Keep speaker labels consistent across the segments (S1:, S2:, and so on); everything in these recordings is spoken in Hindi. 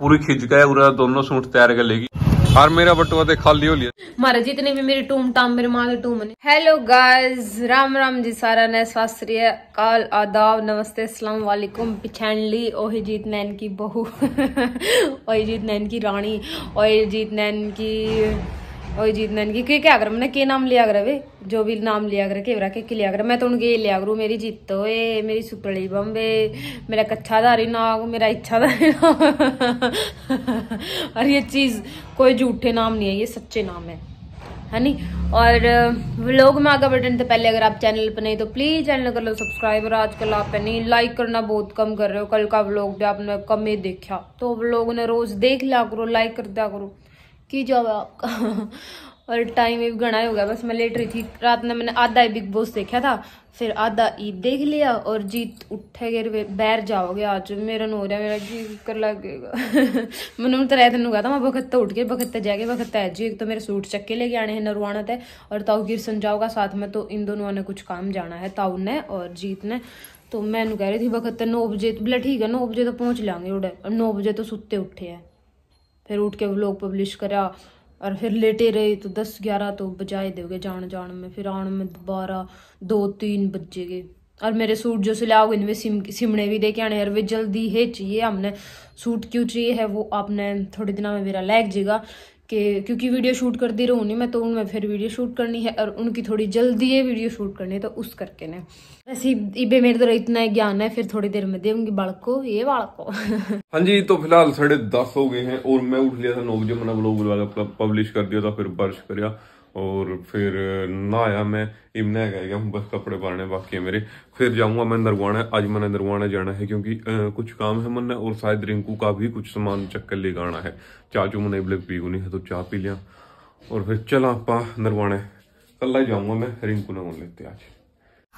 S1: पूरी खिंच गए पूरा दोनों सूट तैयार कर लेगी। और मेरा बटुआ तो खाली हो लिया।
S2: मारे जितने भी मेरी टूम टाम मेरे माँ के टूम ने। हेलो गाइस राम राम जी सारा ने। शास्त्रीय काल आदाब नमस्ते अस्सलाम वालेकुम। पिछाणली ओही जीत नैन की बहू। ओही जीत नैन की रानी। ओही जीत नैन की ओही जीत नैन की क्या कर? मैंने के नाम लिया करे वे? जो भी नाम लिया करे के के के लिया करे। मैं तो उनके लिया करूँ, मेरी जीतो ए मेरी सुपड़ी बम्बे मेरा कच्छाधारी नाग, मेरा इच्छाधारी नाग। और ये चीज़, कोई झूठे नाम नहीं है, ये सच्चे नाम है। है नी? और, व्लॉग में आगे बढ़ने से पहले अगर आप चैनल पर नहीं तो प्लीज़ चैनल कर लो सब्सक्राइब। और आजकल आप नहीं लाइक करना बहुत कम कर रहे हो। कल का व्लॉग भी आपने कम ही देखा। तो व्लॉग ने रोज देख लिया करो, लाइक कर दिया करो। की जॉब है आपका और टाइम भी घना हो गया, बस मैं लेट रही थी। रात में मैंने आधा बिग बॉस देखा था, फिर आधा ईद देख लिया और जीत उठे गे बैर जाओगे आज, मेरा नो रहा मेरा जी कर लगेगा। मैंने तो रहते कहा था, मैं बखत उठ के बखत जाके बखत है जी, एक तो मेरे सूट चक्के लेके आने हैं नरवाना थे और ताऊ गिरसन जाओगा साथ में तो इन दोनों ने कुछ काम जाना है, ताऊ ने और जीत ने। तो मैं कह रही थी बखत नौ बजे बोला ठीक है, नौ बजे तो पहुँच लेंगे उड़े, और नौ बजे तो सुते उठे हैं। फिर उठ के व्लॉग पब्लिश करा और फिर लेटे रहे तो दस ग्यारह तो बजाए दोगे जान जान में। फिर आने में दोबारा दो, तीन बजे गए और मेरे सूट जो सिलाओगे इनमें सिम सिमने भी देखे आने और वे जल्दी है चाहिए हमने। सूट क्यों चाहिए है वो आपने थोड़े दिनों में मेरा लग जाएगा। कि क्योंकि वीडियो शूट कर दी रहूँ मैं तो उनमें फिर वीडियो शूट करनी है और उनकी थोड़ी जल्दी है वीडियो शूट करनी है तो उस करके ने। ऐसे इबे मेरे तरह इतना ज्ञान है, फिर थोड़ी देर में देंगी बालक, ये बालक।
S1: हाँ जी तो फ़िलहाल साढ़े दस हो गए हैं और मैं उठ लिया था नौ बजे, मैंने ब्लॉग पब्लिश कर दिया था, फिर बर्श करिया। और फिर नहाया मैं इमने गया बस कपड़े पाने बाकी है मेरे। फिर जाऊँगा मैं नरवाना आज मैंने नरवाना जाना है क्योंकि आ, कुछ काम है मैंने और शायद रिंकू का भी कुछ सामान चक्कर लेकर आना है। चाचू मैंने ब्लैक पी नहीं है तो चाह पी लिया। और फिर चला आप नरवाने कल जाऊँगा मैं रिंकू ने लेते आज।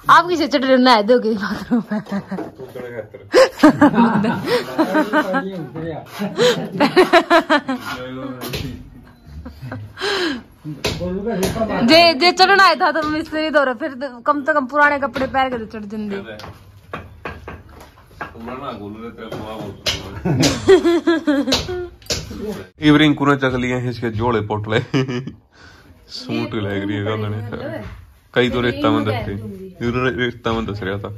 S2: आप किसे चटरे नहा दोगे बाथरूम जे जे चढ़ना आया था तो मिस्त्री दो रहे फिर कम से कम पुराने कपड़े पहन के तो चढ़ जंदी
S1: इवरिंग कुने चक लिए हैं इसके जोड़े पोटले। सूट लग रही है उन्होंने कई तो रिश्ता में दसते रिश्ता में दस रहा था।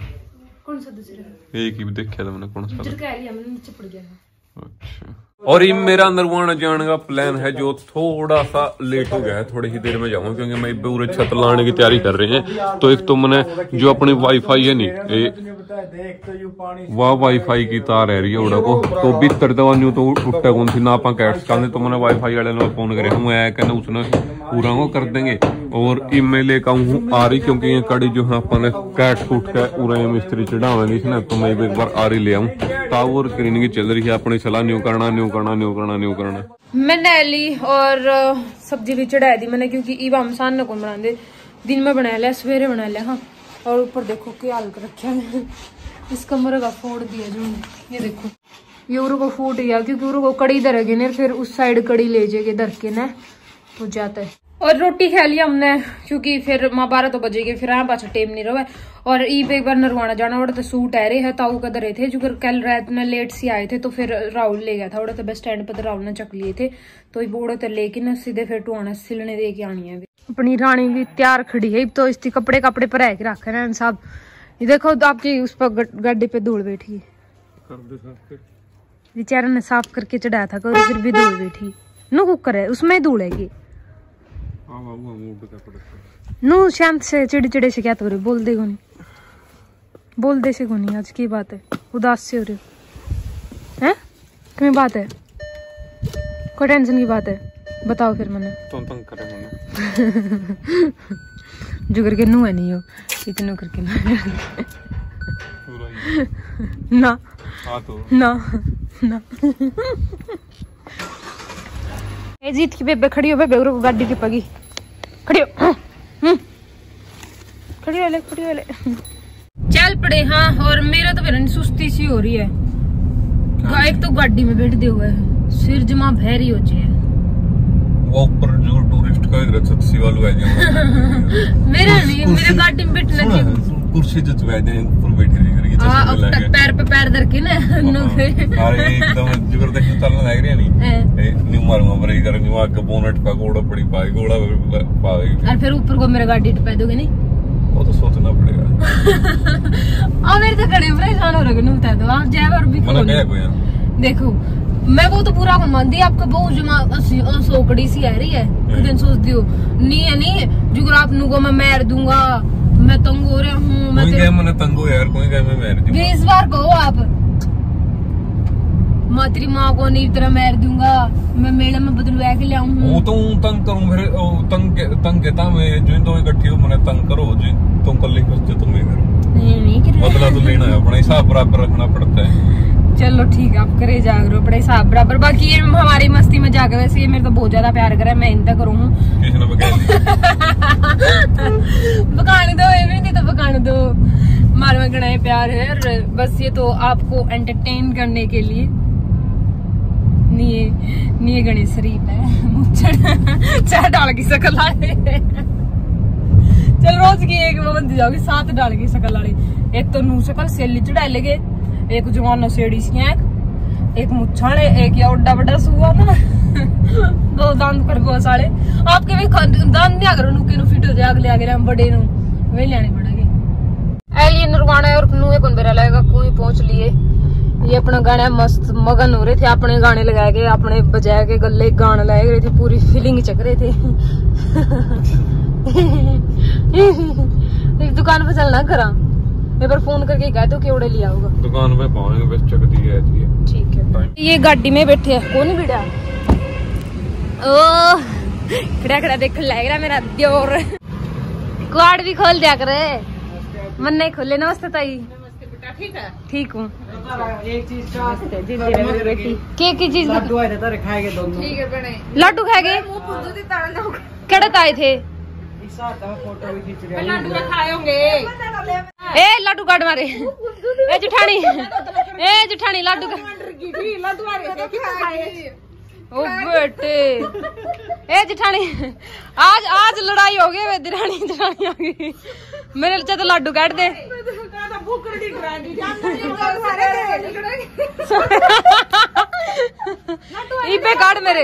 S2: कौन सा दूसरा?
S1: एक ही देखा था मैंने कौन सा
S2: कह लिया मैंने नीचे पड़ गया
S1: अच्छा। और ये मेरा नरवाना जाने का प्लान है जो थोड़ा सा लेट हो गया है, थोड़ी ही देर में जाऊँगा, क्योंकि मैं पूरे छत लाने की तैयारी कर रहे हैं। तो एक तो मैंने जो अपनी वाईफाई है नहीं वाह वाईफाई की तार है रही है को तो भीतर दवाइयों तो टुटा कौन थी, ना आप कैट्स करने तो मैंने वाईफाई वाले ने फ़ोन करे हूँ आया कहना उसने पूरा वो कर देंगे। और ईमेल लेकर हूँ आ रही, क्योंकि ये कड़ी जो है अपने कैट कूट के पूरा मिस्त्री चढ़ावे ना तो मैं एक बार आ रही ले आऊँ। टावर क्लीनिंग चल रही है, अपनी सलाह न्यू करना, न्यू करना, न्यू करना न्यू करना।
S2: मैंने ली और सब्ज़ी भी चढ़ाई दी मैंने, क्योंकि ईवा हम सान को बना दे दिन में बना लिया सवेरे बना लिया हाँ। और ऊपर देखो, क्या हाल कर रखा इस कमरे का फोड़ दिया जो ये देखो। ये उरु को फूट गया क्योंकि उरु को कड़ी इधर है फिर उस साइड कड़ी ले जाएगी इधर के ने तो जाता है। और रोटी खा लिया हमने क्योंकि फिर माँ बारह तो बजेगी फिर यहाँ पाछा टेम नहीं रहा और ई पे एक बार नरवाना जाना और तो सूट है रहे है ताऊ का रहे थे जो कल रात में लेट से आए थे तो फिर राहुल ले गया था उड़े तो बस स्टैंड पर राहुल ने चक लिए थे। तो बूढ़े तो लेके ना सीधे फिर टुआना सिलने दे के आनी है। अपनी रानी भी तैयार खड़ी है तो इसकी कपड़े कपड़े पर रह के रखे ना साहब ये देखो आपकी उस पर गड्ढे पे धूल बैठी बेचारा ने साफ़ करके चढ़ाया था फिर भी धूल बैठी नो कुकर है उसमें धूल है नो शांत से चिड़ी चिड़ी से क्या तो रहे बोल दे नहीं बोल दे से नहीं आज की बात है। उदास से हो रहे हैं। क्यों बात है? कोई टेंशन की बात है? बताओ फिर मैंने।
S1: तो तंग करे मैंने
S2: जो करके नु है नहीं हो इतना करके ना।
S1: हाँ तो।
S2: ना। ना। जीत की बेबे खड़ी हो बेबे को गाड़ी की पगी। खड़ी हो। खड़ी हो ले खड़ी हो ले। चल पड़े हाँ और मेरा तो फिर सुस्ती सी हो रही है। एक तो गाड़ी में बैठ दे हुए है। सिर जमा भैरी हो जाए।
S1: वो ऊपर जो टूरिस्ट का इधर सत्सी वालू है जो।
S2: मेरा नहीं मेरे गाड़ी में बैठना चाहिए
S1: कुर्सी जो चुका दे ऊपर बैठे
S2: हाँ
S1: देख चलने लग रही है नहीं
S2: हैं।
S1: ए न्यू मारूँगा ब्रेक कर न्यू आके बोनट का घोड़ा पड़ी पाई घोड़ा पाएगी
S2: और फिर ऊपर को मेरा गाड़ी टपा दोगे नहीं
S1: वो तो सोचना पड़ेगा
S2: आ मेरे तो कड़े परेशान हो रहे नु बता दो आप जय और भी
S1: मना
S2: खोल
S1: क्या कोई यहाँ?
S2: देखो मैं वो तो पूरा घुमाती आपका बहुत जमा असी- अ, सोकड़ी सी आ रही है कितने सोचती हो नहीं है नहीं जुगर आप नु को मैं मार दूँगा मैं तंग हो रहा हूँ मैं तेरे
S1: मैंने यार कोई मैं
S2: बीस बार कहो आप। मैं तेरी माँ को नहीं तरह मार दूँगा। मैं मेले में बदलवा के ले
S1: वो तो हूँ तंग करूँ फिर तंग तंग कहता मैं जो दो इकट्ठी हो मैंने तंग करो जो तुम कल लिख जो तुम ही करो।
S2: नहीं नहीं
S1: बदला तो लेना है अपना हिसाब बराबर रखना पड़ता है।
S2: चलो ठीक है आप करे जागरो बड़े हिसाब बराबर। बाकी ये हमारी मस्ती में जाकर वैसे ये मेरे तो बहुत ज़्यादा प्यार करे मैं इनका करूँ। पकाने दो नहीं तो पकाने दो। मार में गणा प्यार है और बस ये तो आपको एंटरटेन करने के लिए निये निये गणेश शरीफ है। चार डाल की शकल आए। चल रोज की एक वो बनती जाओगी सात डाल की शकल वाली एक तो नू शकल सेली चढ़ा लेगे। एक जवान सेड़ी स्कैक एक मुच्छाड़े एक या उड्डा बड़ा सुआ ना। दो दांत कर गो आपके भी दांत नहीं अगर नुके नु फिट हो जाए, अगले अगले हम बड़े नु। वे लेने पड़ेंगे एलियन नरवाना और नुए कौन बेरा लगेगा कोई पहुँच लिए। ये अपना गाना मस्त मगन हो रहे थे, अपने गाने लगा के अपने बजा के गले, गाने लगा रहे थे, पूरी फीलिंग चक रहे थे। दुकान पे चलना करा। एक बार फ़ोन करके कह दो कि उड़े लिया होगा।
S1: दुकान में पाएँगे बस चक दी है ये
S2: ठीक है। ये गाड़ी में बैठे हैं कौन बिड़ा ओ खड़ा खड़ा देख लग रहा मेरा दियोर। कुआड़ भी खोल दिया करे। मन नहीं खोले नमस्ते ताई।
S3: ठीक है।
S2: ठीक हूँ
S3: एक चीज़ का
S2: के की चीज़?
S3: लड्डू आए थे तो खाएँगे दोनों
S2: ठीक है बने लड्डू खा गए। केड़े थे।
S3: इस साथ हम फ़ोटो भी खींच रहे हैं
S2: ए लड्डू काट मारे. ए जुठानी ए जुठानी लड्डू का ओ बेटे. ए जिठानी आज आज लड़ाई हो गई दिरानी दिरानी आ गई. मेरे लिए तो लड्डू काट दे. ई पे काट मेरे.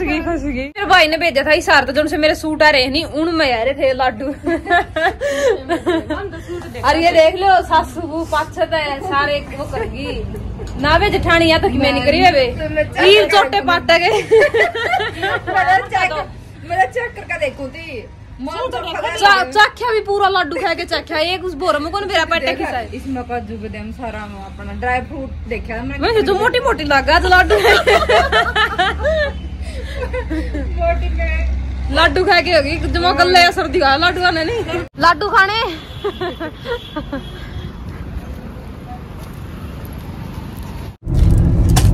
S2: गई फंस गई मेरे भाई ने भेजा था इसार तो जो से मेरे सूट आ रहे नहीं उन में आ रहे थे लाडू और ये देख लो सासू बू पाछत है सारे वो करगी ना वे जठानी या तो कि मैं नहीं करी वे तीन छोटे पाटा के चा- चाख्या भी पूरा लाडू खा के चाख्या एक उस बोरा में कौन मेरा पेटा खिसा है
S4: इसमें काजू बादाम सारा अपना ड्राई फ्रूट देखा मैं
S2: मैं जो मोटी मोटी लगा तो लाडू। लाडू खा के होगी जमा कर ले सर्दी का लाडू खाने नहीं। लाडू खाने।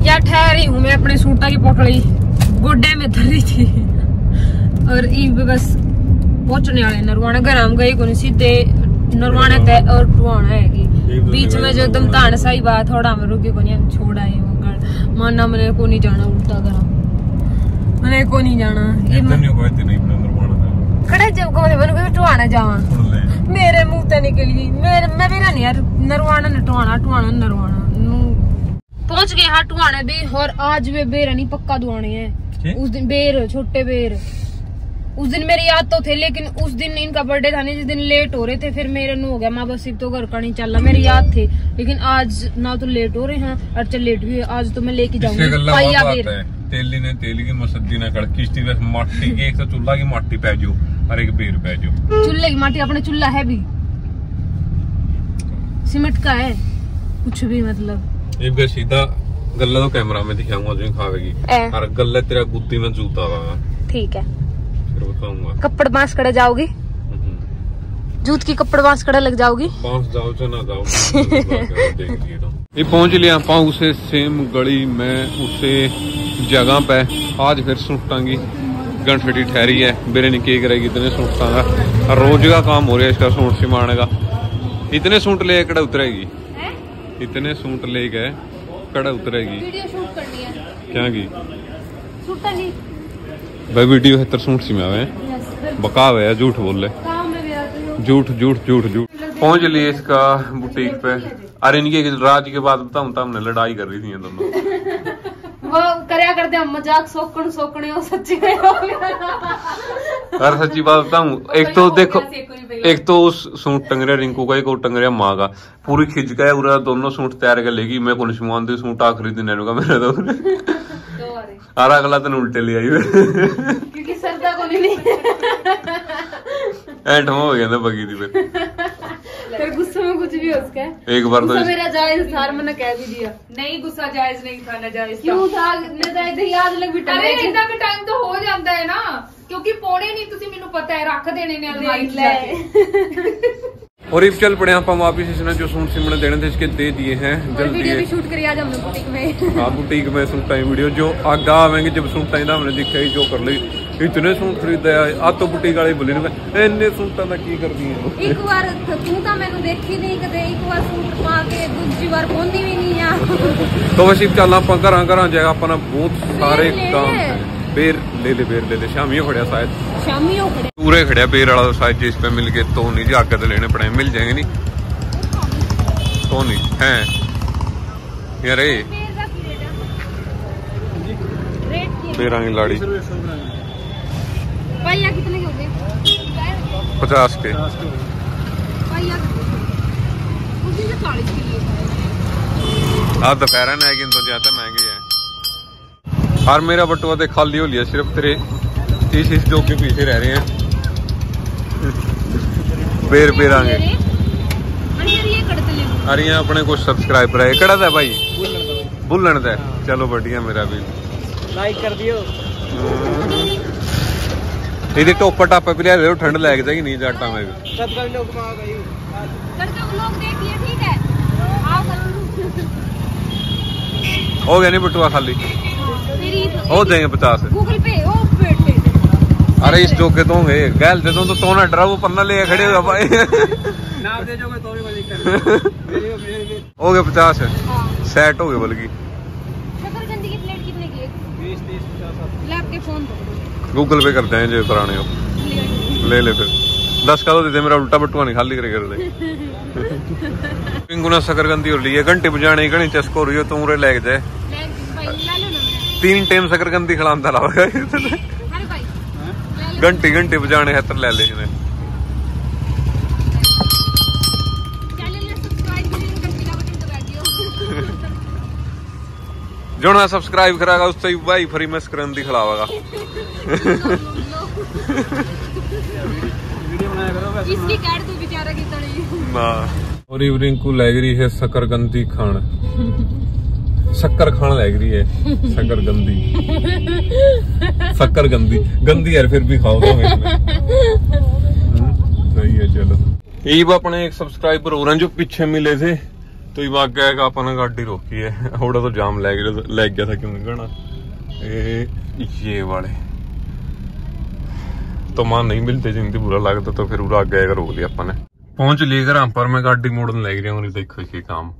S2: या ठहरी हूँ मैं अपने सूटा की पोटली गोड्डे में धरी थी। और ई बस पहुँचने वाले नरवाना घर गए को सीधे नरवाना तय और टुआना है बीच में जो एकदम तान सही बात थोड़ा में रुके को नहीं हम छोड़ आए वो घर माना को नहीं जाना उल्टा करा मैंने को नहीं जाना ये
S1: कोई
S2: खड़े जब को मैंने को टुआना जावा मेरे मुँह ते निकल मेरे मैं भी ना यार नरवाना न टुआना टुआना नरवाना पहुँच गए हाँ टुआना भी और आज वे बेर नहीं पक्का दुआने है? उस दिन बेर छोटे बेर उस दिन मेरे याद तो थे लेकिन उस दिन इनका बर्थडे था नहीं जिस दिन लेट हो रहे थे फिर मेरे नु हो गया। माँ बस तो घर का नहीं चल रहा मेरे याद थे। लेकिन आज ना तो लेट हो रहे हैं और चल लेट भी आज तो मैं लेके जाऊँगी।
S1: तेली ने तेली की मसद्दी ना कड़ किश्ती बस माटी की एक तो चूल्हा की माटी पै जो और एक बेर पै जो
S2: चूल्हे की माटी अपने चूल्हा है भी। सीमेंट का है कुछ भी मतलब।
S1: बार सीधा गल्ला तो कैमरा में दिखाऊँगा जो खावेगी। और गल्ला तेरा गुद्दी में जूता हुआ
S2: ठीक है। कपड़ बाँस कड़े जाओगी?
S1: हम्म।
S2: जूत की कपड़ बाँस कड़े लग जाओगी?
S1: जाओ जाओ तो तो। ये पहुँच लिया पाँव उसे सेम गली में उसे जगह पे। आज फिर सुटांगी गंठ ठहरी है मेरे ने क्या करेगी इतने सूट का रोज का काम हो रहा है इसका सूट सिमाने का। इतने सूट ले कड़ा उतरेगी। इतने सूट ले गए कड़ा उतरेगी। क्या की? भाई वीडियो है तर सूट सिमावे
S2: यस फिर
S1: बकावे है झूठ बोल।
S2: में हूँ
S1: झूठ झूठ झूठ झूठ। पहुँच लिए इसका बुटीक पे। अरे इनके राज के बाद बताऊँ तो हमने लड़ाई कर रही थी दोनों।
S2: वो करया करते हम मज़ाक सोकण सोकने हो सच्ची में हो
S1: अरे सच्ची बात बताऊँ एक तो देखो एक तो उस सूट टंग रहा रिंकू का एक और टंग रहा माँ का। पूरी खिंच गया पूरा दोनों सूट तैयार कर लेगी। मैं कौन समान दे सूट आखिरी दिन का मेरा तो। और अगला दिन उल्टे ले आई
S2: क्योंकि सरदा को नहीं
S1: एंड हो गया था बगी थी फिर
S2: फिर गुस्से में कुछ भी हो उसका
S1: एक बार तो
S2: गुस्सा मेरा जायज था मैंने कह भी दिया
S3: ਨਹੀਂ ਗੁੱਸਾ ਜਾਇਜ਼ ਨਹੀਂ था ਨਾਜਾਇਜ਼ था
S2: क्यों था नजायज याद लग भी
S3: ਅਰੇ
S2: टंगे
S3: ਇੰਨਾ ਕੁ ਟਾਈਮ ਤਾਂ ਹੋ ਜਾਂਦਾ ਹੈ ਨਾ ਕਿਉਂਕਿ ਪੌੜੇ ਨਹੀਂ ਤੁਸੀਂ ਮੈਨੂੰ ਪਤਾ ਹੈ ਰੱਖ ਦੇਣੇ ਨੇ ਅਲਮਾਰੀ 'ਚ ਜਾ ਕੇ
S1: और अब चल पड़े आप वापिस इसने जो सूट सिमने देने थे इसके दे दिए हैं
S2: और
S1: जल्दी
S2: वीडियो भी
S1: है।
S2: शूट करी आज हमने बुटीक में
S1: हाँ बुटीक में सूट टाइम वीडियो जो आगा आवेंगे जब सूट टाइम हमने देखा ही जो कर ली इतने सूट खरीदा है आ तो बुटीक वाले बोले ने इन्ने सूटा का की कर दिए
S2: ਇੱਕ ਵਾਰ ਤ- ਤੂੰ ਤਾਂ ਮੈਨੂੰ ਦੇਖੀ ਨਹੀਂ ਕਦੇ ਇੱਕ ਵਾਰ ਸੂਟ ਪਾ ਕੇ ਦੂਜੀ ਵਾਰ ਪਾਉਂਦੀ ਵੀ ਨਹੀਂ ਆ
S1: तो वैसे चल आप घर घर जाएगा अपना बहुत सारे
S2: ले ले।
S1: काम है बेर ले ले बेर ले ले शामी खड़िया शायद
S2: ਸ਼ਾਮੀ ਹੋ ਖੜੇ
S1: पूरे खड़िया बेर वाला शायद जिस पे मिल गए तो नहीं जी आगे तो लेने पड़े मिल जाएंगे नहीं तो नहीं है यार ये
S2: ਫੇਰ ਦਾ ਕੀ ਰੇਟ ਆ ਰੇਟ ਕੀ
S1: बेरा की लाड़ी
S2: पाइया कितने के हो गए
S1: पचास के
S2: पाइया उसी से चालीस के लिए
S1: ਆ ਦੁਪਹਿਰਾਂ ਨੇ ਆਏਗੀ तो ज्यादा महंगे है और मेरा बटुआ तो खाली हो लिया सिर्फ तेरे इस इस जो के पीछे रह रहे हैं बेर बेर आगे
S2: अरे यार ये कड़ते ले
S1: अरे यहाँ अपने कुछ सब्सक्राइबर है कड़ा था भाई बुलन था चलो बढ़िया मेरा भी
S5: ਲਾਈਕ ਕਰ ਦਿਓ
S1: ਇਹਦੇ ਟੋਪਾ ਟਾਪਾ ਵੀ ਲਿਆ ਦੇ ਠੰਡ ਲੱਗ ਜਾਏਗੀ ਨਹੀਂ ਜਾਟਾਂ ਮੈਂ ਵੀ
S5: ਸਬਸਕ੍ਰਾਈਬ ਲੋਕ ਮਾਂ ਗਈ
S2: करते लोग देख लिए ठीक है आओ कर
S1: ਹੋ ਗਿਆ ਨਹੀਂ ਬਟੂਆ ਖਾਲੀ
S2: मेरी
S1: हो जाएँगे पचास
S2: गूगल पे
S1: अरे इस जोके तो होंगे गैल दे दूँ तो तो ना डरा वो पन्ना ले खड़े हो भाई हो गए पचास सेट हो गए बल्कि गूगल पे करते हैं जो पुराने हो ले ले फिर दस का तो दे मेरा उल्टा बटुआ नहीं खाली कर दे पिंगुना शकरकंदी हो ली है घंटे बजाने घनी चस्को हो रही हो तू रे लग जाए तीन टाइम शकरकंदी
S2: अरे भाई।
S1: घंटे घंटे बजाने है तो ले ले जो ना सब्सक्राइब करागा उससे भाई फ्री में शकरकंदी खिलावेगा
S5: वीडियो बनाया करो बस
S2: इसकी कैड तो बेचारा की
S1: ना। और इवनिंग को लग रही है शकरकंदी खान। शक्कर खान लग रही है। शक्कर गंदी। शक्कर गंदी। गंदी यार फिर भी खाओ तो हम्म, सही है चलो। ईब अपने एक सब्सक्राइबर हो जो पीछे मिले थे। तो ये आगे आएगा अपना गाड़ी रोकी है। थोड़ा तो जाम लग गया लग गया था क्यों गना ये ये वाले। तो माँ नहीं मिलते जिनकी बुरा लगता तो फिर पूरा आगे रोक लिया अपने पहुँच लिए घर पर मैं गाड़ी मोड़न लग रही हूँ देखो ये काम।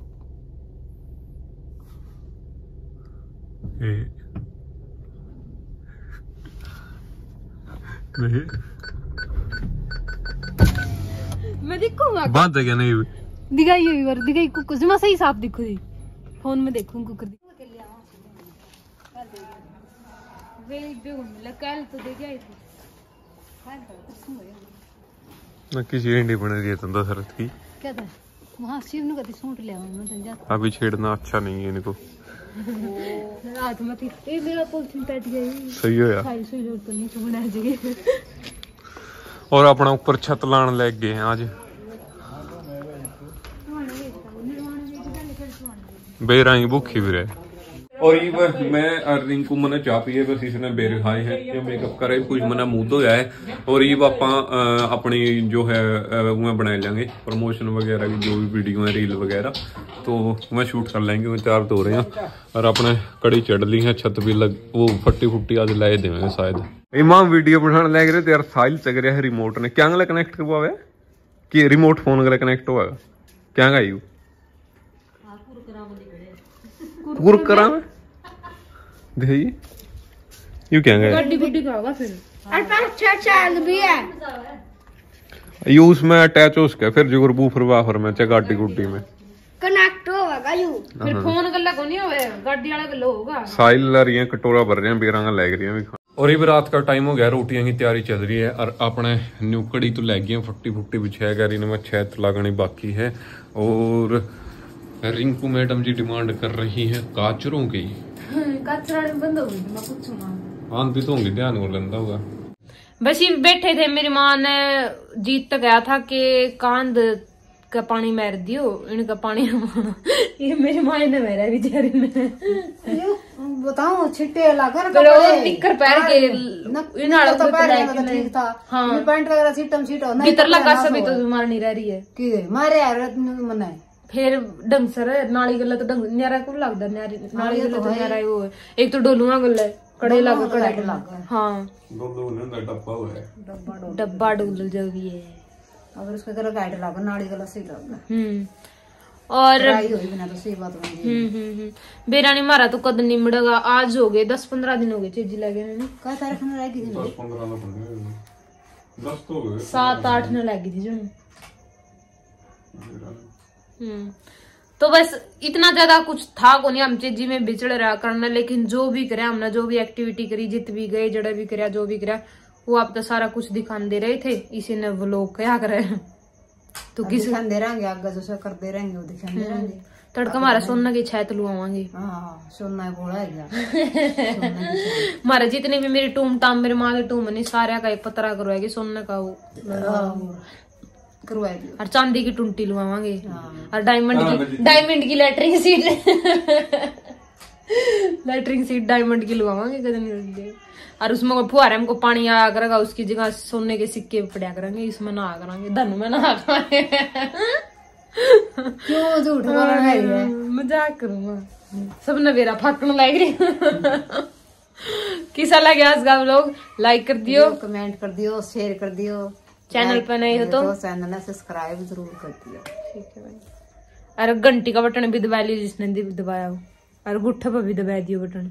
S1: ये
S2: मैं दिखूँगा।
S1: बात है क्या? नहीं।
S2: दिखाई हुई बार दिखाई कुछ मैं सही साफ़ दिखू दी फ़ोन में देखूँ कुकर तो थी
S1: मैं किसी इंडी बन रही है तंदा सरत की
S2: क्या था? वहाँ शिव ने कभी सूट ले मैं तो जाता
S1: अभी छेड़ना अच्छा नहीं है इनको।
S2: रात में थी ए मेरा पोलिथीन टट गई
S1: सही हो यार
S2: सारी सुई ज़रूरत नहीं तो बना जगह
S1: और अपना ऊपर छत लाने लग गए हैं आज बेराई भूखी भी रहे और ये बस मैं रिंकू मैंने चाह पी है बस इसने बेर खाए हैं ये मेकअप करे कुछ मैंने मुँह धोया है। और ये आप अपनी जो है अ, बना लेंगे। प्रमोशन वगैरह की जो भी वीडियो है रील वगैरह तो मैं शूट कर लेंगे वो चार तो रहे हैं। और अपने कड़ी चढ़ ली है छत भी लग वो फट्टी फुट्टी आज लाए देवे शायद। इमाम वीडियो बनाने लग रहे थे यार साइल चग रहा है रिमोट ने। क्या गला कनेक्ट करवावे कि रिमोट फ़ोन गला कनेक्ट हुआ क्या गायू पूर करा मैं? देखिए यू क्या
S2: गड्डी गुड्डी का होगा फिर।
S1: ये उसमें अटैच हो सके फिर जो बूफर वाफर में चाहे गाड़ी गुड्डी में।
S6: कनेक्ट होगा यू।
S2: फिर फ़ोन गल्ला को नहीं होवे गड्डी वाला गल्लो होगा।
S1: साइल ला रही है कटोरा भर रहे हैं बेरांगा लग रही हैं भी और ये रात का टाइम हो गया रोटियाँ की तैयारी चल रही है और अपने न्यूकड़ी तो लग गई हैं, फट्टी फुट्टी बिछाया गया इनमें छत लगानी बाकी है। और रिंकू मैडम जी डिमांड कर रही हैं काचरों की।
S2: कचरा बंद हो गई मैं कुछ सुना
S1: आंधी तो होंगी ध्यान को लेंदा होगा
S2: बस ये बैठे थे मेरी माँ ने जीत तक गया था कि कांद का पानी मार दियो इनका पानी न मारो ये मेरी माँ ने मेरा बेचारी ने
S4: बताओ छिट्टे लगा
S2: फिर वो निक्कर पहन के इन आड़ों
S4: तो
S2: को
S4: पैर
S2: लाए
S4: में
S2: के
S4: तो ठीक था
S2: हाँ।
S4: ये पैंट वगैरह सीटम सीट हो
S2: भीतर लगा सभी तो बीमार नहीं रह रही है
S4: कि मारे यार मने
S2: फिर से नाली गला तो ढंग न्यारा को लगदा न्यारी नाली गला तो न्यारा ही वो एक तो डोलुआ गला है कड़े लग कड़े हाँ
S1: दो दो ने डब्बा हुआ है
S2: डब्बा डोल जो भी है
S4: अगर उसके गाइड लगा
S2: हम्म और
S4: तो सही
S2: हम्म हम्म हम्म बेरानी मारा तो कद नहीं आज हो गए दस पंद्रह दिन हो गए चीजी लगे
S4: तारीख में
S1: तो हो
S2: सात आठ न लगी थी जो तो बस इतना ज़्यादा कुछ था को नहीं हम चीजी में बिछड़ रहा करना लेकिन जो भी करे हमने जो भी एक्टिविटी करी जित भी गए जड़े भी करे जो भी करे वो आप तो सारा कुछ दिखाने दे रहे थे इसी ने व्लॉग क्या करे तो किस
S4: दे रहेंगे आगे जैसे करते रहेंगे वो दिखान दे रहेंगे।
S2: तड़का मारा सोना की छायत लुआवांगे
S4: हाँ सोना बोला है
S2: मारा जितने भी मेरी टूम टाम मेरे माँ के टूम नहीं सारे का एक पतरा करवाएगी सोने का वो।
S4: दियो
S2: और चांदी की टुंटी लुआवांगे। और डायमंड की डायमंड की lettering seat lettering seat diamond की लुआवांगे और उसमें कोई फुहारे हमको पानी आया करेगा उसकी जगह सोने के सिक्के पड़ा करेंगे इसमें नहा करेंगे धनु में नहा करेंगे।
S4: क्यों झूठ बोल रहे है
S2: मज़ाक करूँगा। सबने मेरा फाकण लग रही। किसा लगे आज का लोग? लाइक कर दियो।
S4: कमेंट कर दियो शेयर कर दियो।
S2: चैनल पर नए हो तो?
S4: चैनल ने सब्सक्राइब ज़रूर कर दिया।
S2: ठीक है भाई। अरे घंटी का बटन भी दबा लियो जिसने दबाया हो। और गुट्ठे पर भी दबा दियो बटन।